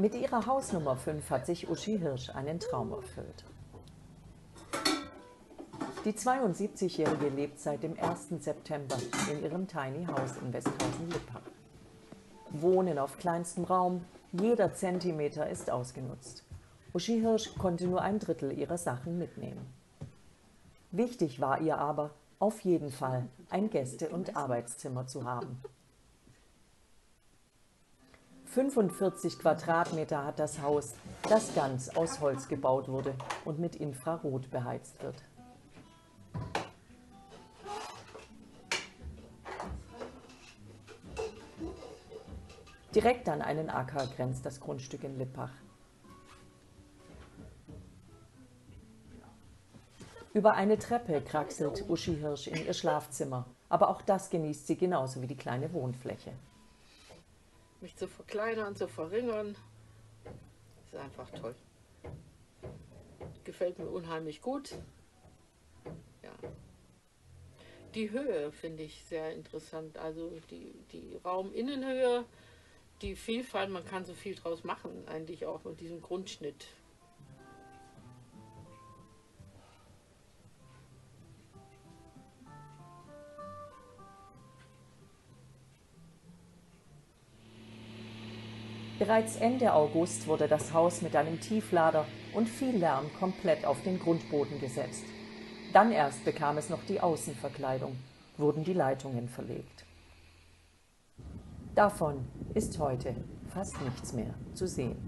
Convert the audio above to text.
Mit ihrer Hausnummer 5 hat sich Uschi Hirsch einen Traum erfüllt. Die 72-Jährige lebt seit dem 1. September in ihrem Tiny House in Westhausen-Lippach. Wohnen auf kleinstem Raum, jeder Zentimeter ist ausgenutzt. Uschi Hirsch konnte nur ein Drittel ihrer Sachen mitnehmen. Wichtig war ihr aber, auf jeden Fall ein Gäste- und Arbeitszimmer zu haben. 45 Quadratmeter hat das Haus, das ganz aus Holz gebaut wurde und mit Infrarot beheizt wird. Direkt an einen Acker grenzt das Grundstück in Lippach. Über eine Treppe kraxelt Uschi Hirsch in ihr Schlafzimmer, aber auch das genießt sie genauso wie die kleine Wohnfläche mich zu verkleinern, zu verringern. Ist einfach toll. Gefällt mir unheimlich gut. Ja. Die Höhe finde ich sehr interessant. Also die, die Rauminnenhöhe, die Vielfalt, man kann so viel draus machen, eigentlich auch mit diesem Grundschnitt. Bereits Ende August wurde das Haus mit einem Tieflader und viel Lärm komplett auf den Grundboden gesetzt. Dann erst bekam es noch die Außenverkleidung, wurden die Leitungen verlegt. Davon ist heute fast nichts mehr zu sehen.